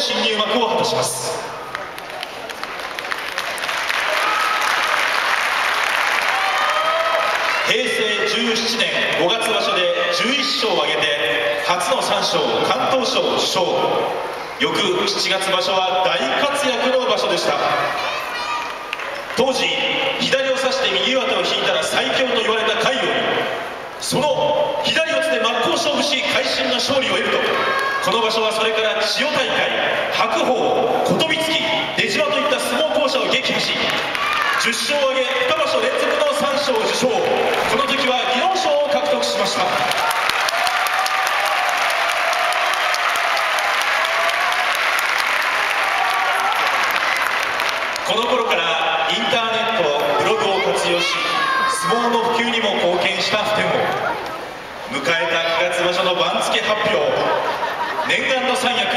新入幕を果たします。平成17年5月場所で11勝を挙げて初の三賞関東賞受賞翌7月場所は大活躍の場所でした。当時左を差して右上手を引いたら最強と言われた海洋にその左勝負し会心の勝利を得ると。この場所はそれから千代大会白鵬琴光出島といった相撲巧者を撃破し10勝を挙げ2場所連続の3勝受賞。この時は技能賞を獲得しましたこの頃からインターネットブログを活用し相撲の普及にも貢献した普天王迎えた9月場所の番付発表。念願の三役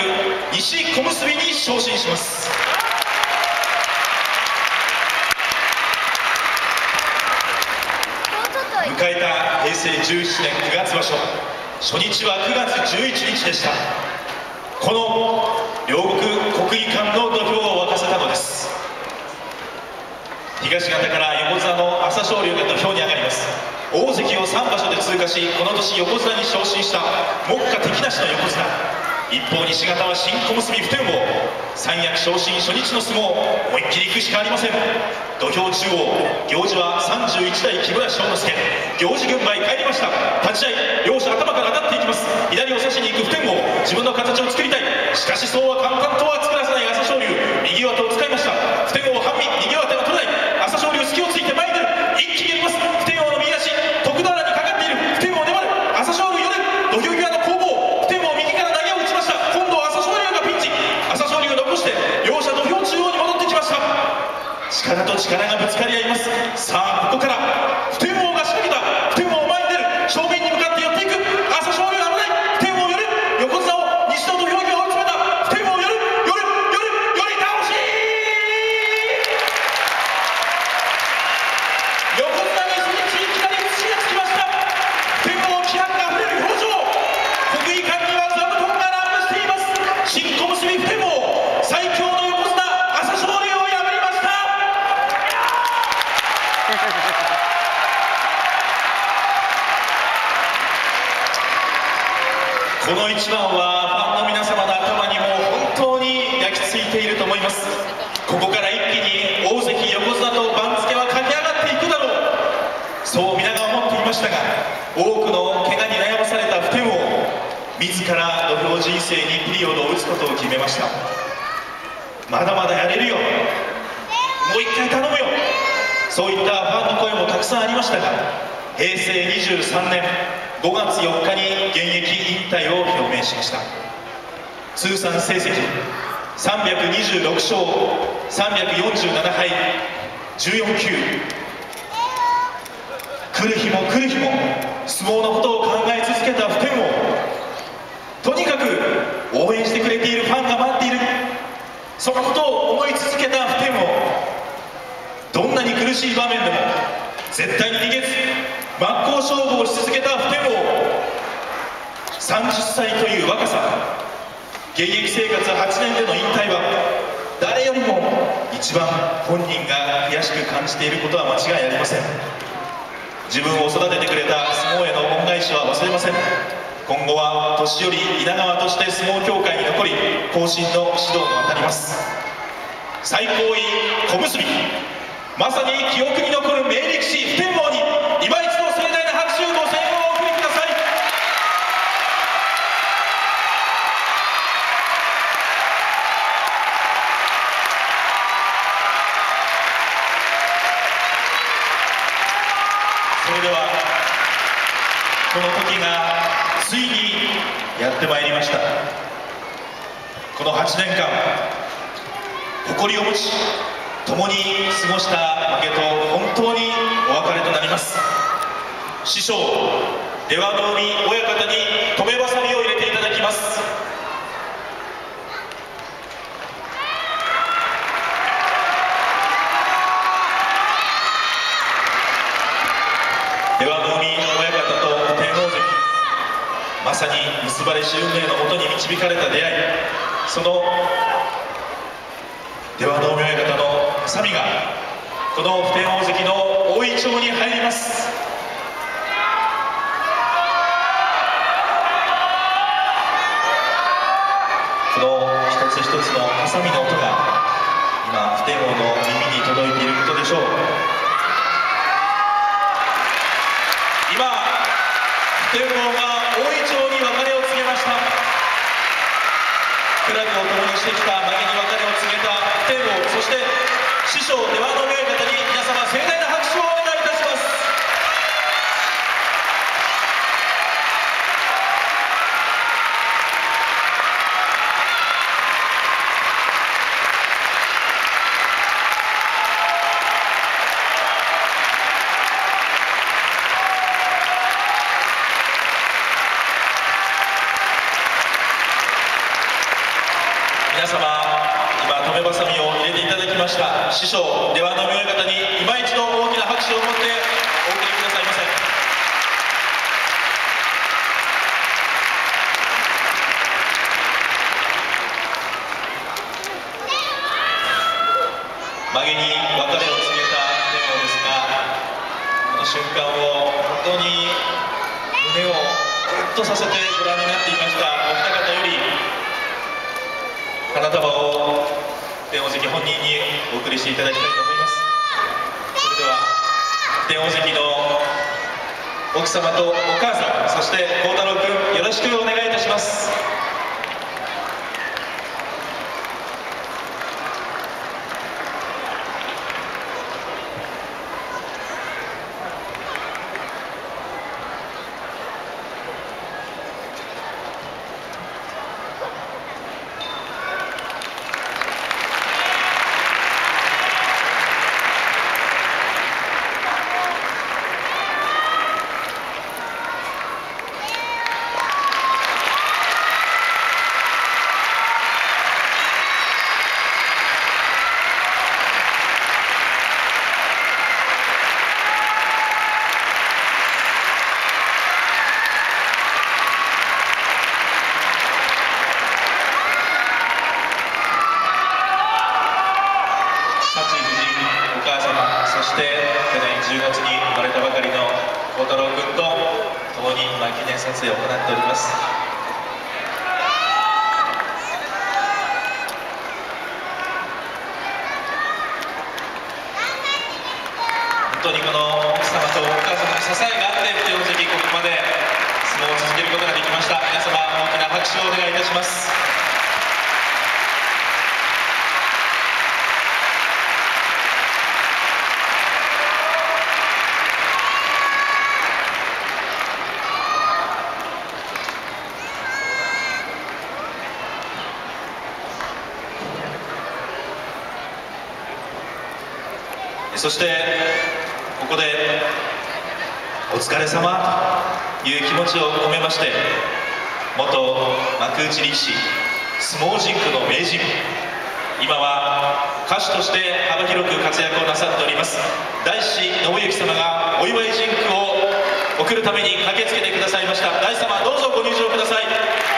西小結に昇進します。迎えた平成17年9月場所。初日は9月11日でした。この両国国技館の土俵を沸かせたのです。東方から横綱の朝青龍が土俵に上がります。大関を3場所で通過しこの年横綱に昇進した目下敵なしの横綱。一方西方は新小結普天王。三役昇進初日の相撲思いっきり行くしかありません。土俵中央行司は31代木村庄之助。行司軍配帰りました。立ち合い両者頭から当たっていきます。左を差しに行く普天王自分の形を作りたい。しかしそうは簡単とは作らせない朝青龍。右上手を使いました。普天王半身右上手が取れない。朝青龍隙をついて前に出る。一気にやります普天王の右足徳俵にかかっている普天王粘る朝青龍寄る土俵際の攻防普天王右から投げを打ちました今度は朝青龍がピンチ朝青龍が残して両者土俵中央に戻ってきました力と力がぶつかり合いますさあここから普天王が仕掛けた普天王前に出る正面に向かって寄っていく朝青龍危ない普天王寄る横綱を西の土俵際追い詰めた普天王寄る寄る寄る寄り倒し横綱に初日いきなり土がつきました天王気迫あふれる表情国技館には座布団が乱舞しています新小結普天王最強の横綱朝青龍を破りましたこの一番はファンの皆様の頭にも本当に焼き付いていると思いますここから一気に大関横綱と番付は駆け上がっていくだろうそう皆が思っていましたが多くの怪我に悩まされた普天王自ら土俵人生にピリオドを打つことを決めました。まだまだやれるよ。もう一回頼むよ。そういったファンの声もたくさんありましたが平成23年5月4日に現役引退を表明しました。通算成績326勝347敗14球。来る日も来る日も相撲のことを考え続けた普天王とにかく応援してくれているファンが待っている。そのことを思い続けた普天王どんなに苦しい場面でも絶対に逃げず真っ向勝負をし続けた普天王30歳という若さ現役生活8年での引退は誰よりも一番本人が悔しく感じていることは間違いありません。自分を育ててくれた相撲への恩返しは忘れません。今後は年寄り稲川として相撲協会に残り後進の指導に当たります。最高位小結。まさに記憶に残る名力士普天王にやってまいりました。この8年間誇りを持ち共に過ごした負けと本当にお別れとなります。師匠出羽海親方に止めばさみを入れていただきます出羽海親方と天王関まさに結ばれし運命のもとに導かれた出会い。その出羽能明方のサミがこの普天大関の大井町に入ります。この一つ一つのハサミの音が今普天王の耳に届いていることでしょう。今普天王が大井町に別れを告げました苦楽を共にしてきた負けに別れを告げた天王そして師匠ではの名方に皆様盛大な拍手をお願いいたします皆様今留めばさみを入れていただきました師匠出羽の親方に今一度大きな拍手を持ってお送りくださいませ曲げに別れを告げた天王ですがこの瞬間を本当に胸をっとさせてご覧になっていましたお二方より花束を天王寺本人にお送りしていただきたいと思いますそれでは天王寺の奥様とお母さんそして孝太郎君よろしくお願いいたします幸夫人お母様そして去年10月に生まれたばかりの孝太郎君と共に今記念撮影を行っております。本当にこの奥様とお母様の支えがあって手を関ここまで相撲を続けることができました。皆様大きな拍手をお願いいたします。そしてここでお疲れ様という気持ちを込めまして元幕内力士相撲甚句の名人今は歌手として幅広く活躍をなさっております大師信之様がお祝い甚句を送るために駆けつけてくださいました。大師様どうぞご入場ください。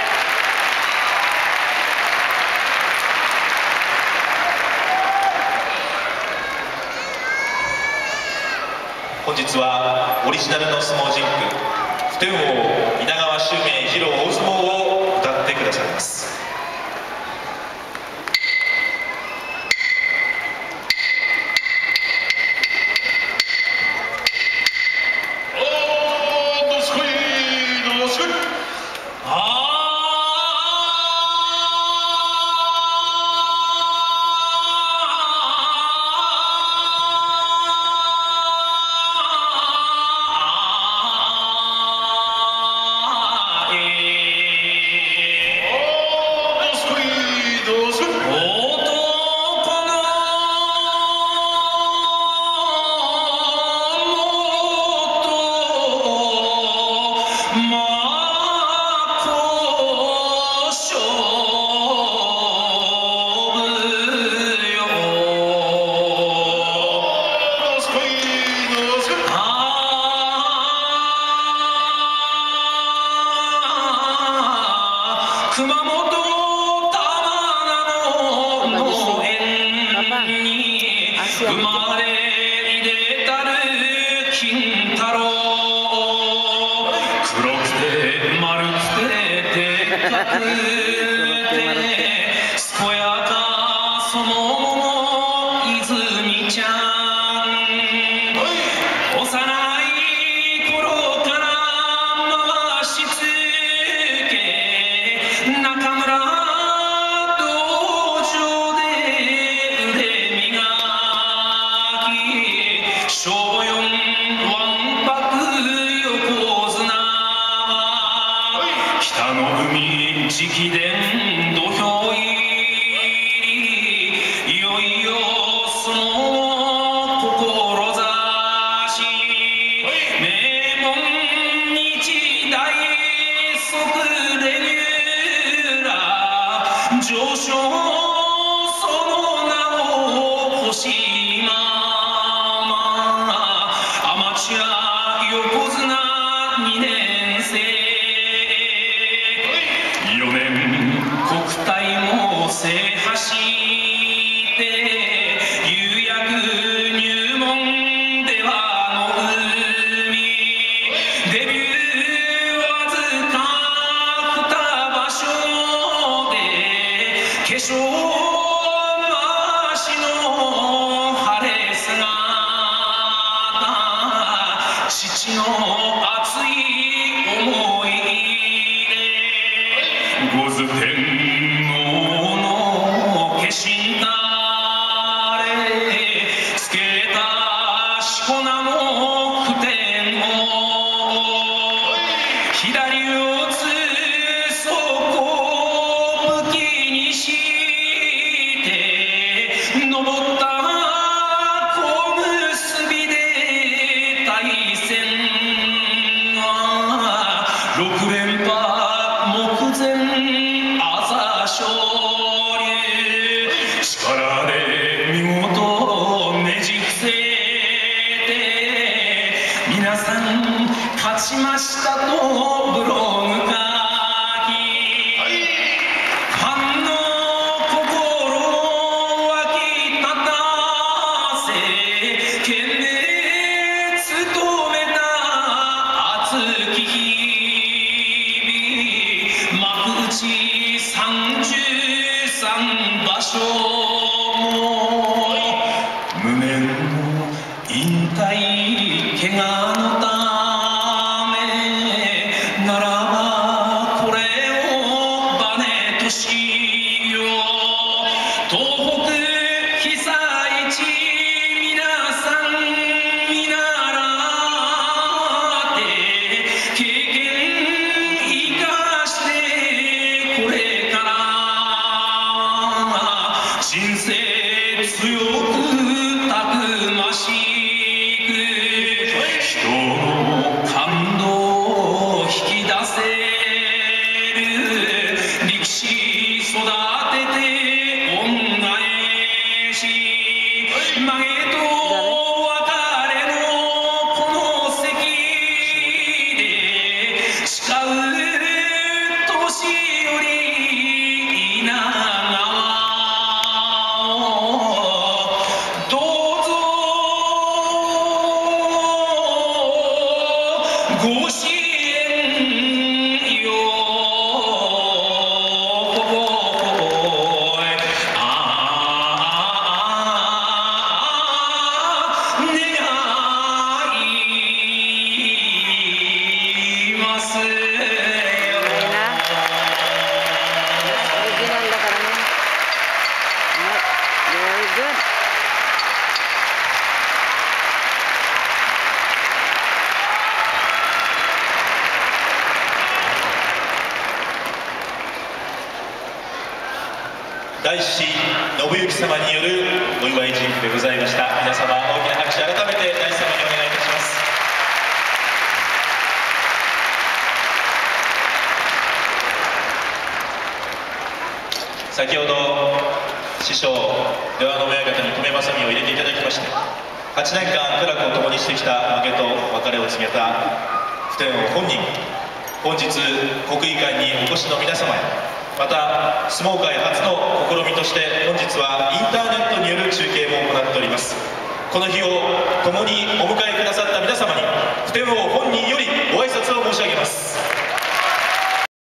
本日はオリジナルの相撲甚句普天王稲川襲名披露大相撲を歌ってくださいます。Gracias. Maybe 皆さん勝ちましたとブログ書き。ファンの心を湧き立たせ懸命務めた熱き日々。幕内33場所も無念の引退怪我のためならばこれをバネとしよう東北被災地皆さん見習って経験生かしてこれから人生強く行様によるお祝い神事でございました。皆様大きな拍手改めて大師様にお願いいたします。先ほど師匠出羽の親方に留めばさみを入れていただきまして8年間苦楽を共にしてきた負けと別れを告げた普天王本人本日国技館にお越しの皆様へまた相撲界初の試みとして本日はインターネットによる中継も行っております。この日を共にお迎えくださった皆様に普天王本人よりご挨拶を申し上げます。